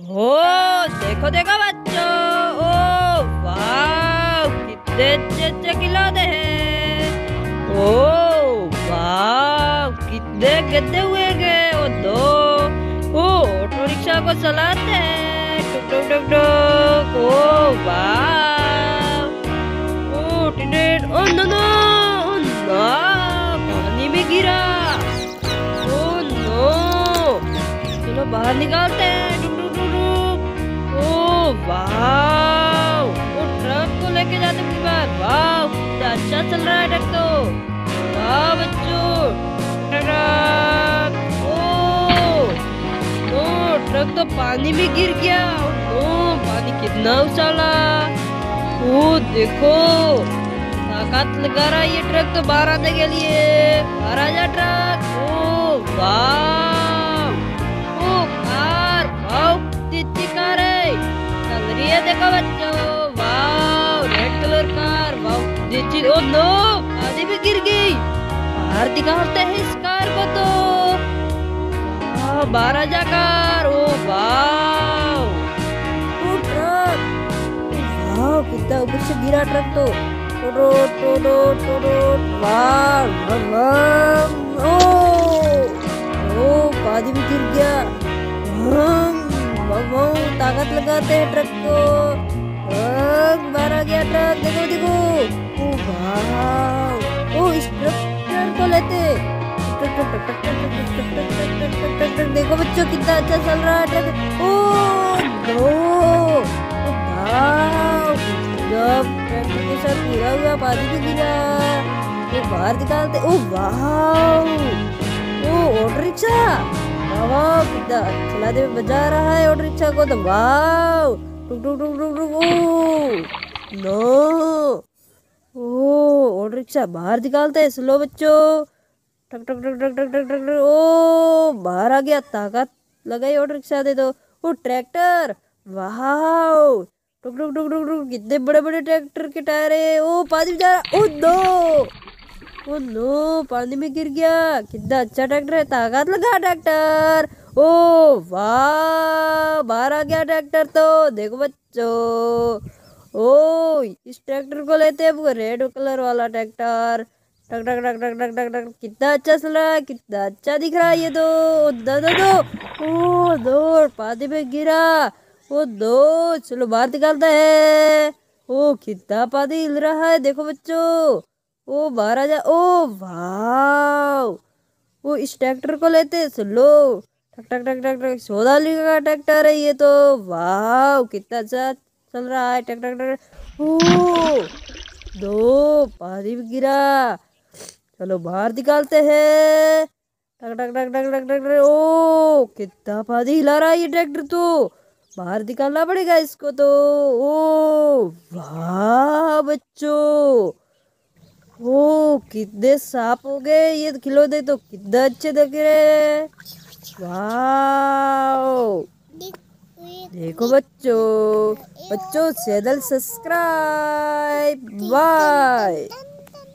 ओ देखो देखो बच्चों ओ वाह कितने अच्छे अच्छे खिलौने हैं ओ वाह कितने गद्दे हुए गए ओ दो ओ ऑटो रिक्शा को चलाते हैं टुक टुक टुक टुक ओ वाह ओ टिनेट ओ नो नो ओ नो पानी में गिरा ओ नो चलो बाहर निकालते हैं वाह वो ट्रक को लेके जाते हैं वाह अच्छा चल रहा है ट्रक तो। वाह बच्चों, ट्रक, ओ ओ, ट्रक तो पानी में गिर गया। ओ, पानी कितना उछाला। ओ, देखो, ताकत लगा रहा है ये ट्रक तो बाहर आने के लिए। बाहर आ जा ट्रक। ओ वाह ओ, कार वाह कितनी कार है। रही देखो बच्चों वाह रेड कलर कार वाह कितनी ओ नो पानी में गिर गई। बाहर दिखाते हैं इस कार को तो। जा कार ओ वाह ओ ट्रक वाह कितना ऊपर से गिरा ट्रक तो। टोडो टोडो टोडो वाह, वाह ओ पानी में गिर गया। हम वो ताकत लगाते हैं ट्रक को। मारा गया ट्रक। देखो देखो। ओ, वाह। इस ट्रक को लेते। देखो बच्चों, कितना अच्छा चल रहा है ट्रक। ओ पूरा हुआ, पानी भी गिरा। वो बाहर निकालते। ओ, वाह। ओ, ऑटो रिक्शा। चला खिलाते बजा रहा है ऑटो रिक्शा को तो दबाओ रुक रुक रुक रुक रुक, ओ! नो! ओ! ऑटो रिक्शा बाहर निकालते है, स्लो बच्चो! टक टक टक टक टक टक टक ओ! बाहर आ गया, ताकत लगाई ऑटो रिक्शा दे दो तो। ओ, ट्रैक्टर! वाह टुक टुक टुक टुक टुक कितने बड़े बड़े ट्रैक्टर के टायर है। ओ पाजी बेचारा ओ, दो! ओ नो, पानी में गिर गया। कितना अच्छा ट्रैक्टर है, ताकत लगा ट्रैक्टर ओ, वाह, बाहर आ गया ट्रैक्टर तो। देखो बच्चों, ओ, इस ट्रैक्टर को लेते हैं वो रेड कलर वाला ट्रैक्टर टक टक टक टक टक टक टक। कितना अच्छा चल रहा है, कितना अच्छा दिख रहा है ये तो। दो दो दो। ओ, दो, पानी में गिरा। ओ, दो, चलो बाहर निकालता है। ओ, कितना पानी हिल रहा है, देखो बच्चों। ओ आ जा ओ वाह वो इस ट्रैक्टर को लेते स्लो टक टक टक टक टक सोनालिका का ट्रैक्टर है ये तो वाह कितना अच्छा चल रहा है टक टक टक ओ दो पानी भी गिरा चलो बाहर निकालते हैं टक टक टक टक टक टक ओ कितना पानी हिला रहा है ये ट्रैक्टर तो बाहर निकालना पड़ेगा इसको तो ओ वाह बच्चों ओ कितने साफ़ हो गए, ये खिलौने तो कितने अच्छे दिख रहे वाओ। देखो बच्चों बच्चों, चैनल सब्सक्राइब, बाय।